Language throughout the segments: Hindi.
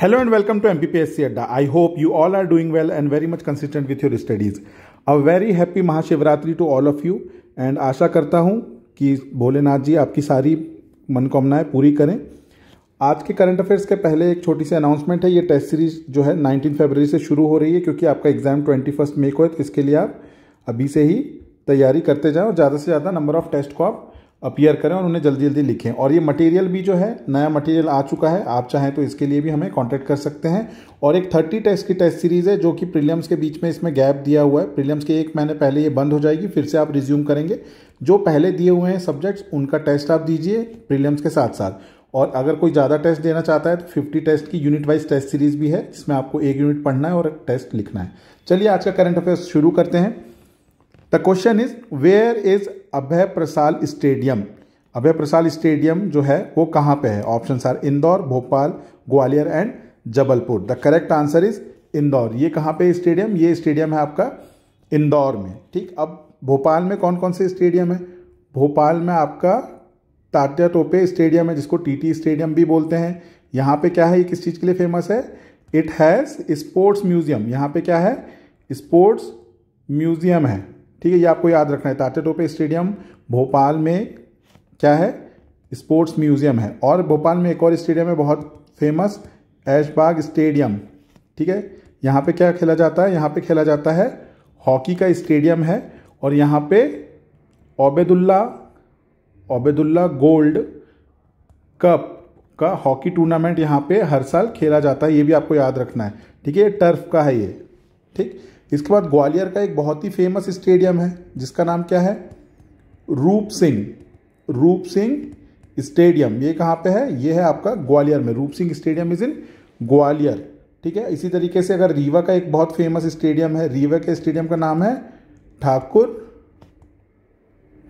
Hello and welcome to MPPSC Adda. I hope you all are doing well and very much consistent with your studies. A very happy Mahashivratri to all of you and आशा करता हूँ कि भोलेनाथ जी आपकी सारी मनोकामनाएँ पूरी करें आज के करंट अफेयर्स के पहले एक छोटी सी अनाउंसमेंट है ये टेस्ट सीरीज़ जो है 19 फरवरी से शुरू हो रही है क्योंकि आपका एग्ज़ाम 21 मई को है तो इसके लिए आप अभी से ही तैयारी करते जाएँ और ज़्यादा से ज़्यादा नंबर ऑफ़ टेस्ट को आप अपियर करें और उन्हें जल्दी जल्दी लिखें। और ये मटेरियल भी जो है, नया मटेरियल आ चुका है। आप चाहें तो इसके लिए भी हमें कांटेक्ट कर सकते हैं। और एक थर्टी टेस्ट की टेस्ट सीरीज़ है, जो कि प्रीलियम्स के बीच में इसमें गैप दिया हुआ है। प्रीलियम्स के एक महीने पहले ये बंद हो जाएगी, फिर से आप रिज्यूम करेंगे। जो पहले दिए हुए हैं सब्जेक्ट्स उनका टेस्ट आप दीजिए प्रीलियम्स के साथ साथ। और अगर कोई ज़्यादा टेस्ट देना चाहता है तो फिफ्टी टेस्ट की यूनिट वाइज टेस्ट सीरीज़ भी है, जिसमें आपको एक यूनिट पढ़ना है और टेस्ट लिखना है। चलिए आज का करंट अफेयर्स शुरू करते हैं। The question is where is Abhay Prasal stadium. Abhay Prasad stadium जो है, वो कहाँ पे है? Option are Indore, Bhopal, Gwalior and Jabalpur. The correct answer is Indore. ये कहाँ पे स्टेडियम? ये स्टेडियम है आपका इंदौर में। ठीक, अब भोपाल में कौन कौन से स्टेडियम है? भोपाल में आपका तात्या टोपे स्टेडियम है, जिसको टीटी स्टेडियम भी बोलते हैं। यहाँ पे क्या है? ये किस चीज़ के लिए फ़ेमस है? इट हैज़ स्पोर्ट्स म्यूज़ियम यहाँ पे क्या है? स्पोर्ट्स म्यूज़ियम है। ठीक है, ये आपको याद रखना है। तात्या टोपे स्टेडियम भोपाल में क्या है? स्पोर्ट्स म्यूज़ियम है। और भोपाल में एक और स्टेडियम है, बहुत फ़ेमस ऐशबाग स्टेडियम। ठीक है, यहाँ पे क्या खेला जाता है? यहाँ पे खेला जाता है हॉकी का स्टेडियम है और यहाँ पे ओबेदुल्ला ओबेदुल्ला गोल्ड कप का हॉकी टूर्नामेंट यहाँ पे हर साल खेला जाता है, ये भी आपको याद रखना है। ठीक है टर्फ का है ये। ठीक इसके बाद ग्वालियर का एक बहुत ही फ़ेमस स्टेडियम है, जिसका नाम क्या है? रूप सिंह। रूप सिंह स्टेडियम ये कहाँ पे है? ये है आपका ग्वालियर में। Roop Singh stadium is in Gwalior. ठीक है? इसी तरीके से अगर रीवा का एक बहुत फ़ेमस स्टेडियम है, रीवा के स्टेडियम का नाम है ठाकुर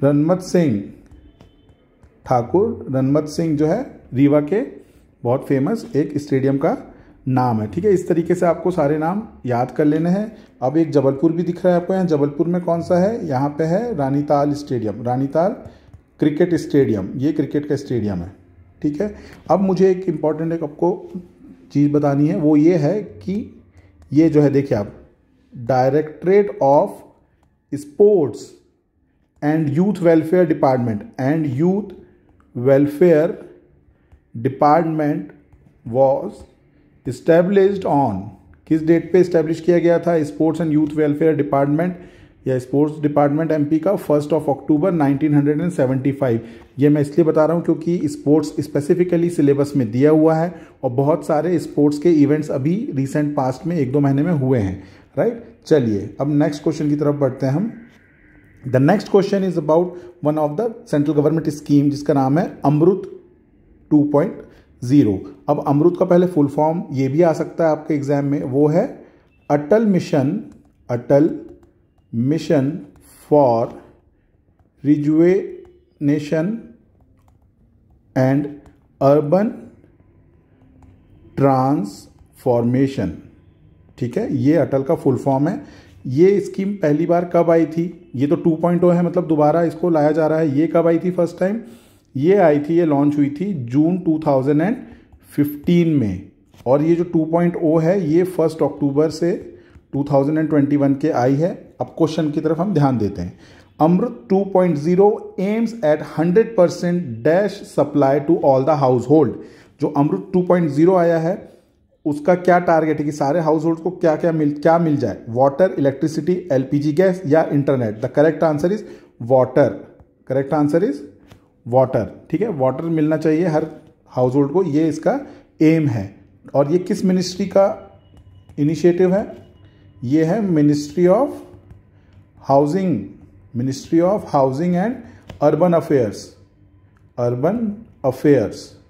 रनमत सिंह। ठाकुर रनमत सिंह जो है रीवा के बहुत फ़ेमस एक स्टेडियम का नाम है, ठीक है? इस तरीके से आपको सारे नाम याद कर लेने हैं। अब एक जबलपुर भी दिख रहा है आपको यहाँ। जबलपुर में कौन सा है? यहाँ पे है Ranital stadium, Ranital cricket stadium. ये क्रिकेट का स्टेडियम है, ठीक है? अब मुझे एक इंपॉर्टेंट एक आपको चीज़ बतानी है। वो ये है कि ये जो है, देखिए आप directorate of sports and youth welfare department and youth welfare department was established on किस डेट पे इस्टेब्लिश किया गया था? Sports and youth welfare department या स्पोर्ट्स डिपार्टमेंट एमपी का फ़र्स्ट ऑफ़ अक्टूबर 1975 ये मैं इसलिए बता रहा हूँ क्योंकि स्पोर्ट्स स्पेसिफिकली सिलेबस में दिया हुआ है और बहुत सारे स्पोर्ट्स के इवेंट्स अभी रिसेंट पास्ट में एक दो महीने में हुए हैं। राइट चलिए, अब नेक्स्ट क्वेश्चन की तरफ़ बढ़ते हैं हम। The next question is about one of the central government scheme जिसका नाम है अमृत टू पॉइंट ज़ीरो अब अमृत का पहले फुल फॉर्म ये भी आ सकता है आपके एग्ज़ाम में, वो है Atal mission Atal mission for rejuvenation and urban transformation ठीक है? ये अटल का फुल फॉर्म है। ये स्कीम पहली बार कब आई थी? ये तो 2.0 है मतलब दोबारा इसको लाया जा रहा है। ये कब आई थी फ़र्स्ट टाइम ये आई थी, ये लॉन्च हुई थी जून 2015 में। और ये जो 2.0 है, ये फ़र्स्ट अक्टूबर से 2021 के आई है। अब क्वेश्चन की तरफ़ हम ध्यान देते हैं। Amrit 2.0 aims at 100 percent dash supply to all the household जो अमृत 2.0 आया है, उसका क्या टारगेट है कि सारे हाउस होल्ड को क्या क्या मिल क्या मिल जाए? वाटर इलेक्ट्रिसिटी एलपीजी गैस या internet the correct answer is water correct answer is water ठीक है? वाटर मिलना चाहिए हर हाउस होल्ड को ये इसका एम है। और ये किस मिनिस्ट्री का इनिशिएटिव है? ये है ministry of housing ministry of housing and urban affairs urban affairs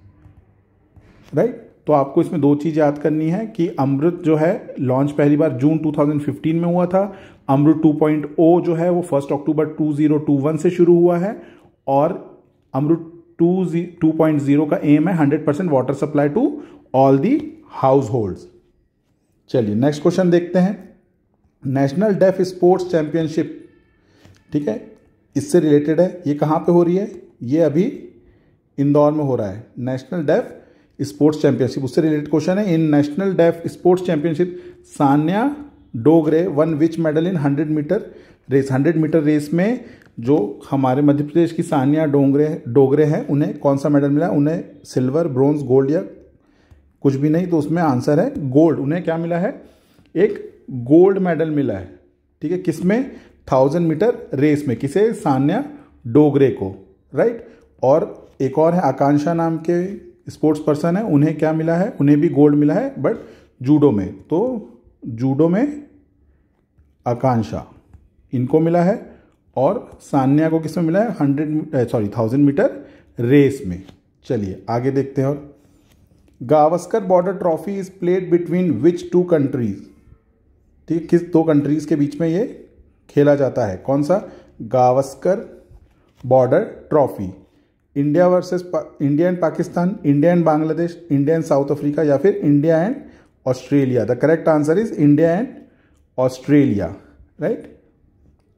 right तो आपको इसमें दो चीज़ याद करनी है कि अमृत जो है लॉन्च पहली बार जून 2015 में हुआ था। अमृत 2.0 जो है, वो फ़र्स्ट अक्टूबर 2021 से शुरू हुआ है। और Amrit two two point zero का एम है hundred percent water supply to all the household चलिए नेक्स्ट क्वेश्चन देखते हैं. नेशनल डेफ स्पोर्ट्स चैंपियनशिप ठीक है? इससे रिलेटेड है. ये कहाँ पे हो रही है? ये अभी इंदौर में हो रहा है. नेशनल डेफ स्पोर्ट्स चैंपियनशिप उससे रिलेटेड क्वेश्चन है. In national deaf sports championship Sanya Dogre won which medal in hundred metre race hundred metre race में जो हमारे मध्य प्रदेश की सानिया डोंगरे, डोगरे हैं, उन्हें कौन सा मेडल मिला? उन्हें सिल्वर ब्रॉन्ज गोल्ड या कुछ भी नहीं तो उसमें आंसर है गोल्ड। उन्हें क्या मिला है? एक गोल्ड मेडल मिला है, ठीक है? किसमें? थाउज़ेंड मीटर रेस में। किसे? सान्या डोगरे को, राइट? और एक और है, आकांक्षा नाम के स्पोर्ट्स पर्सन है, उन्हें क्या मिला है? उन्हें भी गोल्ड मिला है, बट जूडो में। तो जूडो में आकांक्षा, इनको मिला है और सान्या को किसमें मिला है? Hundred sorry thousand metre race में। चलिए, आगे देखते हैं और Gavaskar Border trophy is played between which two countries ठीक, किस दो कंट्रीज़ के बीच में ये खेला जाता है? कौन सा? Gavaskar Border trophy India versus India and Pakistan, India and Bangladesh, India and south Africa या फिर India and Australia. The correct answer is India and Australia right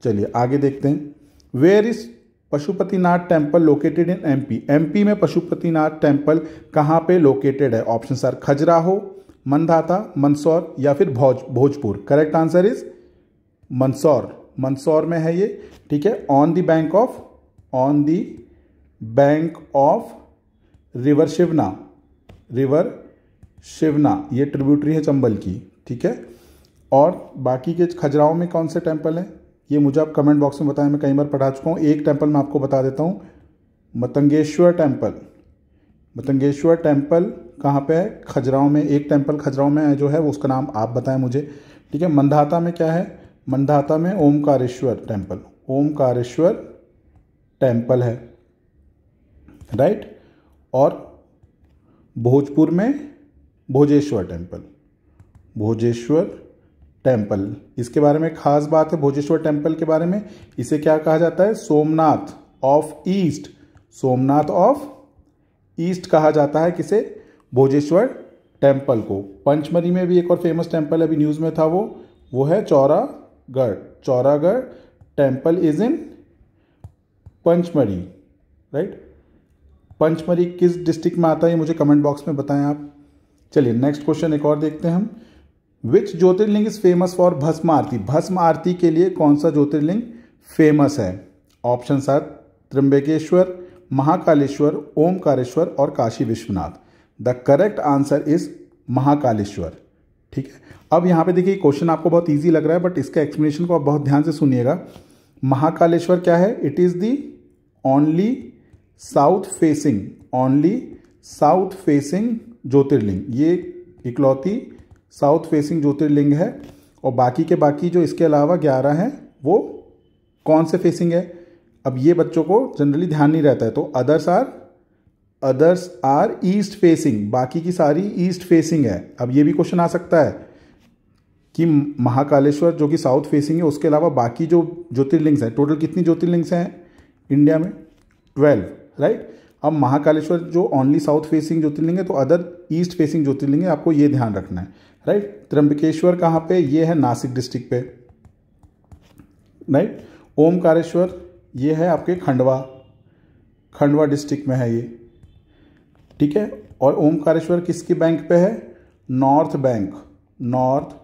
चलिए आगे देखते हैं। Where is Pashupatinath temple located in MP MP में पशुपतिनाथ टेंपल कहाँ पे लोकेटेड है? ऑप्शन सर खजुराहो मनधाता मंदसौर या फिर Bhoj, Bhojpur. Correct answer is Mandsaur. Mandsaur में है ये, ठीक है? On the bank of on the bank of river Shivna river Shivna ये ट्रिब्यूटरी है चंबल की, ठीक है? और बाकी के खजुराहो में कौन से टेंपल हैं? ये मुझे आप कमेंट बॉक्स में बताएँ, मैं कई बार पढ़ा चुका हूँ। एक टेंपल मैं आपको बता देता हूँ, मतंगेश्वर टेंपल मतंगेश्वर टेंपल कहाँ पे है? खजुराहो में। एक टेंपल खजुराहो में जो है उसका नाम आप बताएँ मुझे। ठीक है मंदाता में क्या है? मंदाता में ओमकारेश्वर टेंपल ओमकारेश्वर टेंपल है। राइट और भोजपुर में भोजेश्वर टेंपल भोजेश्वर टेंपल इसके बारे में खास बात है भोजेश्वर टेंपल के बारे में। इसे क्या कहा जाता है? Somnath of east Somnath of east कहा जाता है किसे? भोजेश्वर टेंपल को। पंचमरी में भी एक और फ़ेमस टेंपल अभी न्यूज़ में था वो। वो है Chauragarh. Chauragarh temple is in Pachmarhi right Pachmarhi किस डिस्ट्रिक्ट में आता है मुझे कमेंट बॉक्स में बताएँ आप। चलिए नेक्स्ट क्वेश्चन एक और देखते हैं हम। Which Jyotirlinga is famous for Bhasma Aarti Bhasma Aarti के लिए कौन सा ज्योतिर्लिंग फ़ेमस है? ऑप्शन आर त्र्यंबकेश्वर महाकालेश्वर ओमकारेश्वर और Kashi Vishwanath the correct answer is Mahakaleshwar ठीक है? अब यहाँ पे देखिए क्वेश्चन आपको बहुत ईजी लग रहा है बट इसका एक्सप्लेनेशन को आप बहुत ध्यान से सुनिएगा. महाकालेश्वर क्या है? It is the only south facing only south facing Jyotirlinga ये इकलौती साउथ फेसिंग ज्योतिर्लिंग है और बाकी के बाकी जो इसके अलावा ग्यारह हैं, वो कौन से फेसिंग है? अब ये बच्चों को जनरली ध्यान नहीं रहता है तो others are others are east facing बाकी की सारी ईस्ट फेसिंग है। अब ये भी क्वेश्चन आ सकता है कि महाकालेश्वर जो कि साउथ फेसिंग है, उसके अलावा बाकी जो ज्योतिर्लिंग्स हैं टोटल कितनी ज्योतिर्लिंग्स हैं इंडिया में? ट्वेल्व राइट अब महाकालेश्वर जो ओनली साउथ फेसिंग ज्योतिर्लिंग है तो अदर ईस्ट फेसिंग ज्योतिर्लिंग है, आपको ये ध्यान रखना है। राइट? त्र्यंबकेश्वर कहाँ पे? ये है नासिक डिस्ट्रिक्ट पे। राइट? ओमकारेश्वर, ये है आपके खंडवा। खंडवा डिस्ट्रिक्ट में है ये। ठीक है? और ओमकारेश्वर किसकी बैंक पे है? North bank. North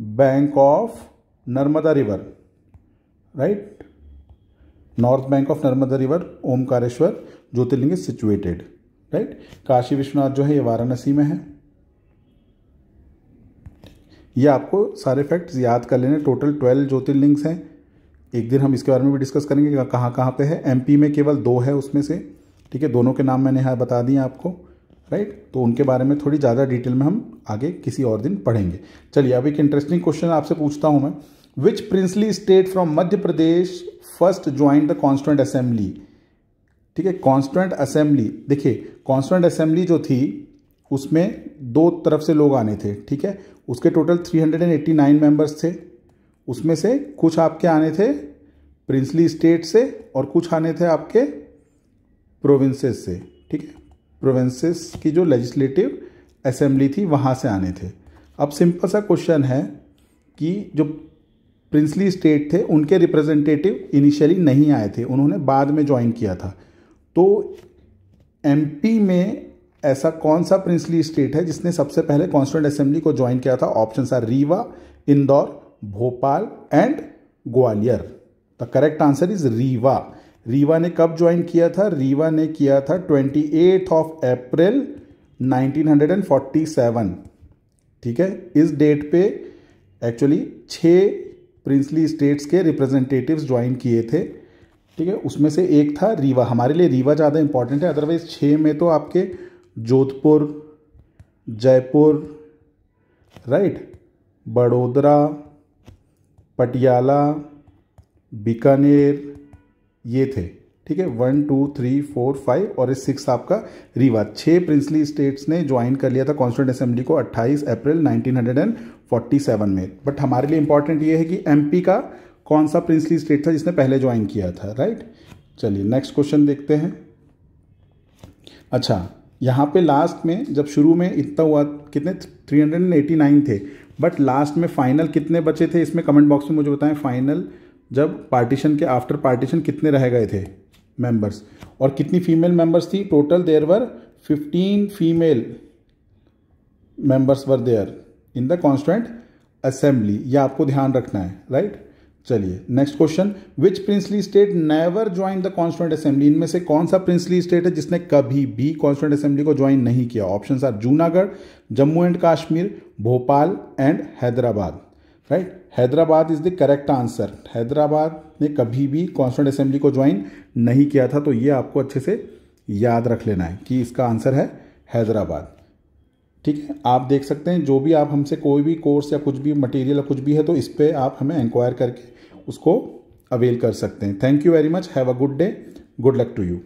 bank of Narmada river. Right? North bank of Narmada river, Omkareshwar, jyotirlinga is situated right? Kashi Vishwanath जो है ये वाराणसी में है। ये आपको सारे फैक्ट्स याद कर लेने। टोटल ट्वेल्व ज्योतिर्लिंग्स हैं। एक दिन हम इसके बारे में भी डिस्कस करेंगे कहाँ कहाँ पे है। एमपी में केवल दो है उसमें से। ठीक है? दोनों के नाम मैंने यहाँ बता दिए आपको। राइट तो उनके बारे में थोड़ी ज़्यादा डिटेल में हम आगे किसी और दिन पढ़ेंगे। चलिए, अब एक इंटरेस्टिंग क्वेश्चन आपसे पूछता हूँ मैं। Which princely state from Madhya Pradesh first join the constituent assembly ठीक है? कॉन्स्टिट्यूंट असेंबली देखिए कॉन्स्टिट्यूंट असेंबली जो थी उसमें दो तरफ़ से लोग आने थे, ठीक है? उसके टोटल 389 मेंबर्स थे। उसमें से कुछ आपके आने थे प्रिंसली स्टेट से और कुछ आने थे आपके प्रोविंसेस से, ठीक है? प्रोविंसेस की जो लेजिस्लेटिव असेंबली थी, वहाँ से आने थे। अब सिंपल सा क्वेश्चन है कि जो प्रिंसली स्टेट थे, उनके रिप्रेजेंटेटिव इनिशियली नहीं आए थे, उन्होंने बाद में ज्वाइन किया था। तो एमपी में ऐसा कौन सा प्रिंसली स्टेट है जिसने सबसे पहले कॉन्स्टिट्यूंट असेंबली को ज्वाइन किया था? Option are Rewa Indore Bhopal and Gwalior the correct answer is Rewa Rewa ने कब ज्वाइन किया था? रीवा ने किया था ट्वेंटी एथ ऑफ़ अप्रैल 1947 ठीक है? इस डेट पे एक्चुअली छः प्रिंसली स्टेट्स के रिप्रेजेंटेटिव्स ज्वाइन किए थे। ठीक है? उसमें से एक था रीवा हमारे लिए रीवा ज़्यादा इंपॉर्टेंट है अदरवाइज़ छः में तो आपके जोधपुर, जयपुर राइट बड़ोदरा, पटियाला, बीकानेर, ये थे, ठीक है? One two three four five और इस सिक्स आपका रीवा। छः प्रिंसली स्टेट्स ने ज्वाइन कर लिया था कॉन्स्टिट्यूंट असेंबली को 28 अप्रैल 1947 में। बट हमारे लिए इंपॉर्टेंट ये है कि एमपी का कौन सा प्रिंसली स्टेट था जिसने पहले ज्वाइन किया था राइट चलिए नेक्स्ट क्वेश्चन देखते हैं। अच्छा यहाँ पे लास्ट में जब शुरू में इतना हुआ, कितने? 389 थे। बट लास्ट में फाइनल कितने बचे थे? इसमें कमेंट बॉक्स में मुझे बताएँ फाइनल जब पार्टीशन के आफ्टर पार्टीशन कितने रह गए थे मेंबर्स और कितनी फीमेल मेंबर्स थी? Total there were 15 female members were there in the constituent assembly ये आपको ध्यान रखना है राइट चलिए next question which princely state never join the constituent assembly इनमें से कौन सा प्रिंसली स्टेट है जिसने कभी भी कॉन्स्टिट्यूंट असेंबली को ज्वाइन नहीं किया? Option are Junagadh Jammu and Kashmir Bhopal and Hyderabad right Hyderabad is the correct answer Hyderabad ने कभी भी कॉन्स्टिट्यूंट असेंबली को ज्वाइन नहीं किया था तो ये आपको अच्छे से याद रख लेना है कि इसका आंसर है हैदराबाद ठीक है? आप देख सकते हैं, जो भी आप हमसे कोई भी कोर्स या कुछ भी मटेरियल कुछ भी है तो इस पर आप हमें इंक्वायर करके उसको अवेल कर सकते हैं। Thank you very much have a good day good luck to you